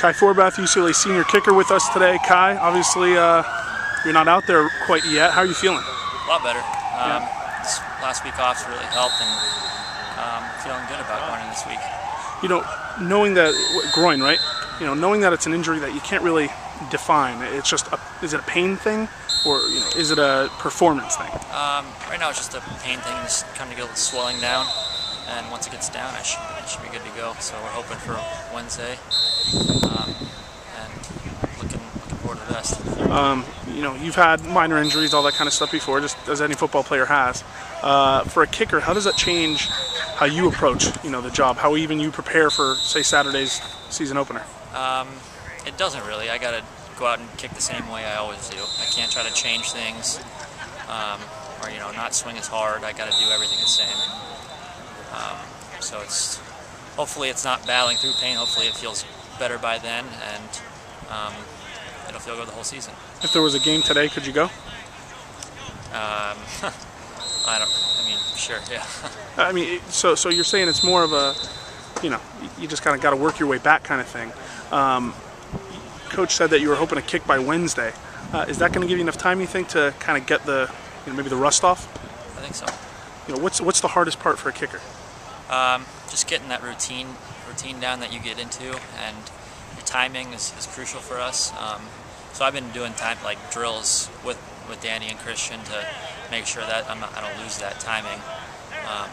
Kai Forbath, UCLA senior kicker with us today. Kai, obviously uh, you're not out there quite yet. How are you feeling? A lot better. Um, This last week off really helped and um, feeling good about going in this week. You know, knowing that groin, right? You know, knowing that it's an injury that you can't really define. It's just a, is it a pain thing or you know, is it a performance thing? Um, right now it's just a pain thing, just kind of get a little swelling down. And once it gets down, I should, I should be good to go. So we're hoping for Wednesday. Um, and looking, looking forward to the best. Um, you know, you've had minor injuries, all that kind of stuff before, just as any football player has. Uh, for a kicker, how does that change how you approach, you know, the job? How even you prepare for, say, Saturday's season opener? Um, it doesn't really. I got to go out and kick the same way I always do. I can't try to change things um, or, you know, not swing as hard. I got to do everything the same. Um, so it's hopefully it's not battling through pain. Hopefully it feels better by then, and um, it'll feel good the whole season. If there was a game today, could you go? Um, I don't. I mean, sure, yeah. I mean, so so you're saying it's more of a, you know, you just kind of got to work your way back kind of thing. Um, Coach said that you were hoping to kick by Wednesday. Uh, is that going to give you enough time, you think, to kind of get the, you know, maybe the rust off? I think so. You know, what's what's the hardest part for a kicker? Um, just getting that routine routine down that you get into, and your timing is, is crucial for us. Um, so I've been doing time like drills with, with Danny and Christian to make sure that I'm not, I don't lose that timing. Um,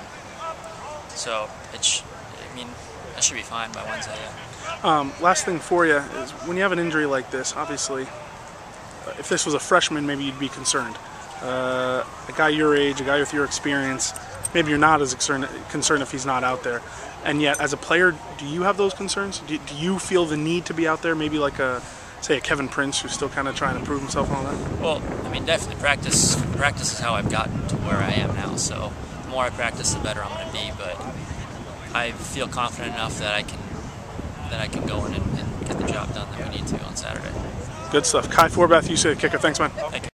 so it's, I mean, that should be fine by Wednesday. Yeah. Um, last thing for you is when you have an injury like this, obviously, uh, if this was a freshman, maybe you'd be concerned. Uh, a guy your age, a guy with your experience, maybe you're not as concerned, concerned if he's not out there. And yet, as a player, do you have those concerns? Do, do you feel the need to be out there? Maybe like a, say, a Kevin Prince who's still kind of trying to prove himself and all that. Well, I mean, definitely practice. Practice is how I've gotten to where I am now. So the more I practice, the better I'm going to be. But I feel confident enough that I can that I can go in and, and get the job done that we need to on Saturday. Good stuff. Kai Forbath, UCLA kicker. Thanks, man. Thank you.